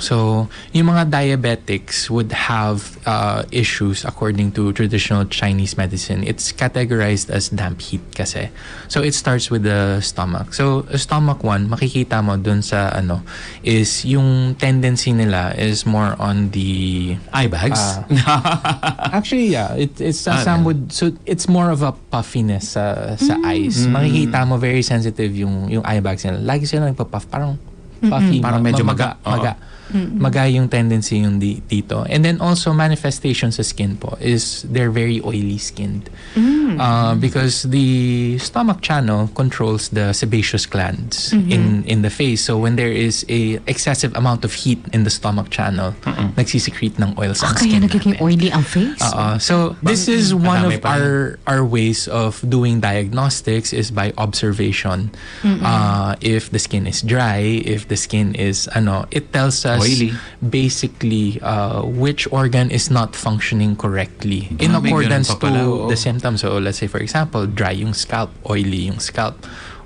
So, yung mga diabetics would have uh, issues according to traditional Chinese medicine. It's categorized as damp heat kasi. So, it starts with the stomach. So, stomach one, makikita mo dun sa ano, is yung tendency nila is more on the Eye bags? Actually, yeah. It, it's uh, some would so it's more of a puffiness sa sa eyes. Makikita mo very sensitive yung yung eye bags nila. Lagi sila nagpa-puff parang puffy, Parang ma- medyo ma- maga. Oo. Maga. Maga yung tendency yung di, dito. And then also manifestation sa skin po is they're very oily skinned. Uh, because the stomach channel controls the sebaceous glands in in the face. So when there is a excessive amount of heat in the stomach channel, nagsisecrete ng oil sa Ah, kaya skin nagiging natin. oily ang face? Uh, so this is one of pa our our ways of doing diagnostics is by observation. Uh, if the skin is dry, if the skin is ano, it tells us Oily. basically uh, which organ is not functioning correctly in Ah, may accordance pa pala, to oo. the symptoms. So let's say for example, dry yung scalp, oily yung scalp,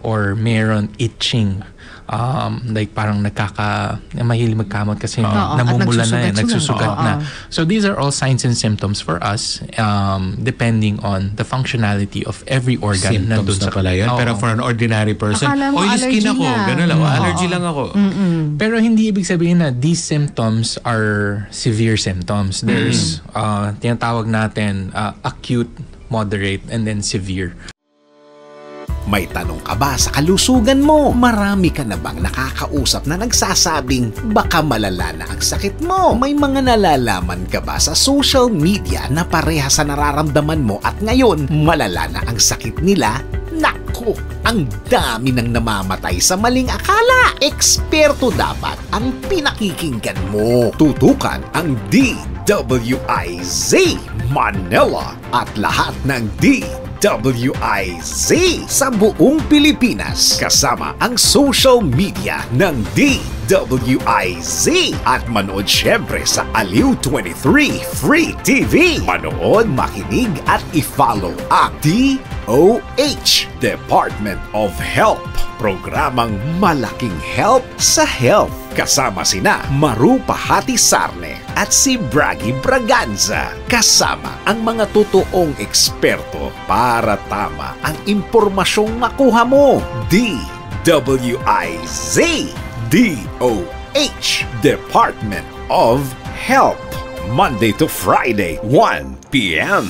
or meron itching. Um, like parang nakaka mahilig magkamot kasi at namumula na eh, nagsusugat-sugat. nagsusugat na. So these are all signs and symptoms for us um, depending on the functionality of every organ Symptoms na pala yun. Pero for an ordinary person, Akala mo skin ako. lang. Ganun lang. Oo. Allergy lang ako. Pero hindi ibig sabihin na these symptoms are severe symptoms. There's uh, tinatawag natin uh, acute, moderate, and then severe. May tanong ka ba sa kalusugan mo? Marami ka na bang nakakausap na nagsasabing baka malala na ang sakit mo? May mga nalalaman ka ba sa social media na pareha sa nararamdaman mo at ngayon malala na ang sakit nila? Naku, ang dami nang namamatay sa maling akala. Eksperto dapat ang pinakikinggan mo. Tutukan ang DWIZ Manila at lahat ng D WIZ sa buong Pilipinas. Kasama ang social media ng DWIZ at manood syempre sa Aliw 23 Free TV. Manood, makinig at i-follow ang DOH Department of Health programang malaking help sa health. Kasama sina Maru Pahati Sarne at si Bragi Braganza. Kasama ang mga totoong eksperto para tama ang impormasyong makuha mo. DWIZ DOH Department of Health Monday to Friday 1 p.m.